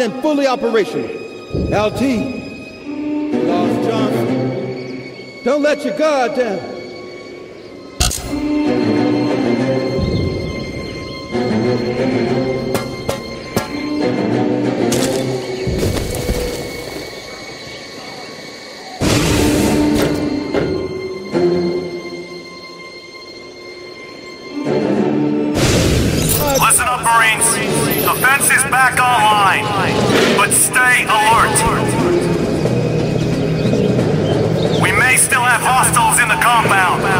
And fully operational. LT, Lost Johnson, don't let your guard down. foul.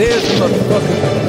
beleza, top, top.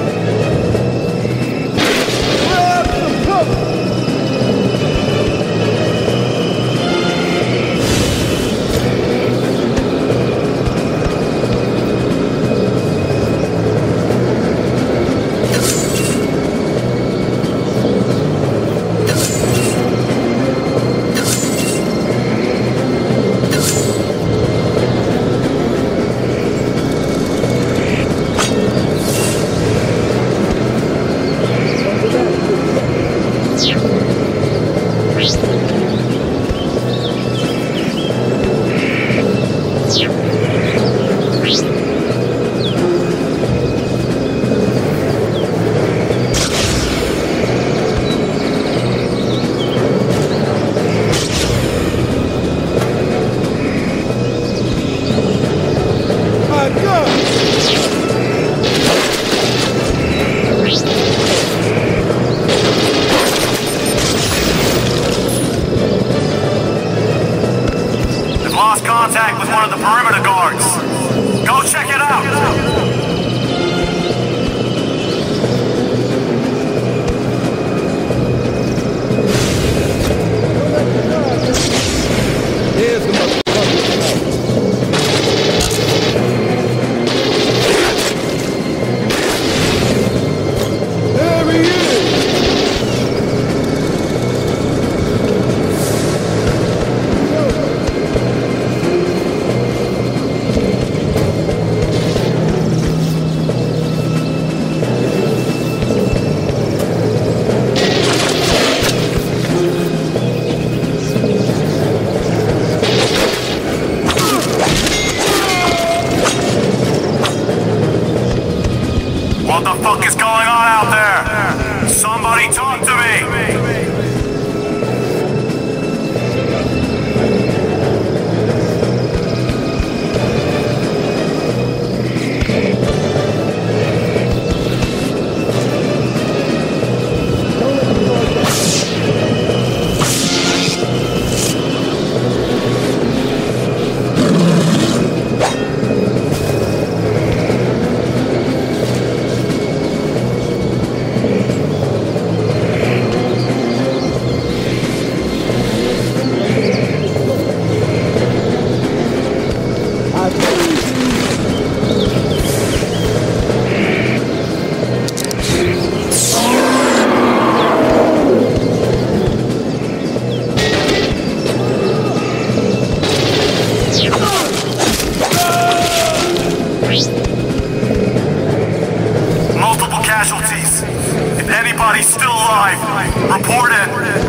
Report it.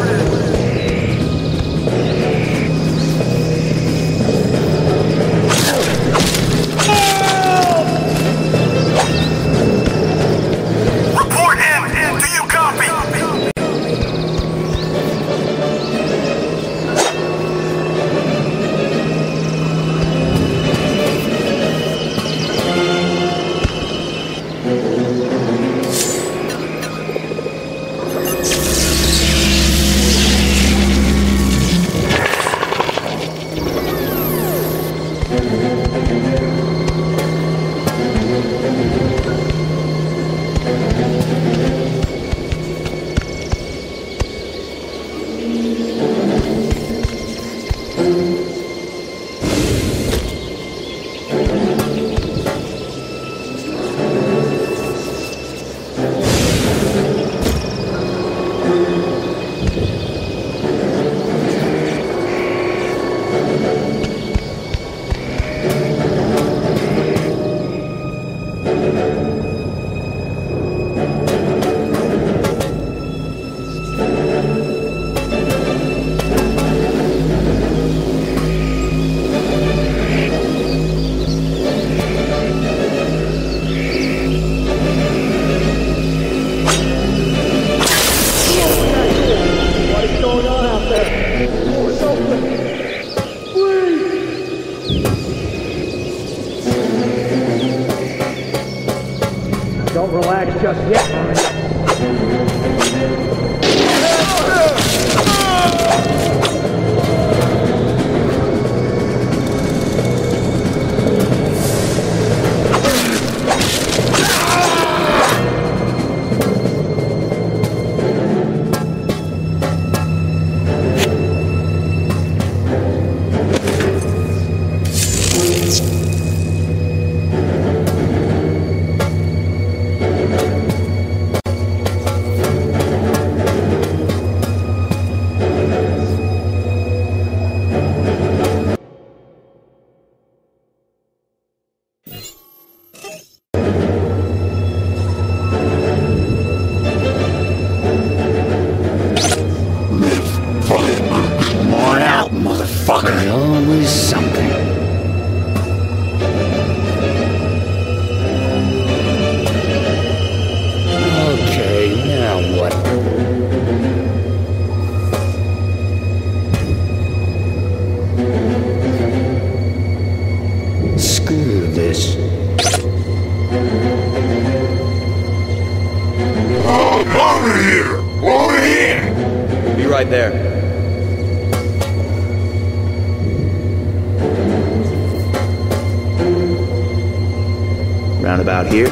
Round about here.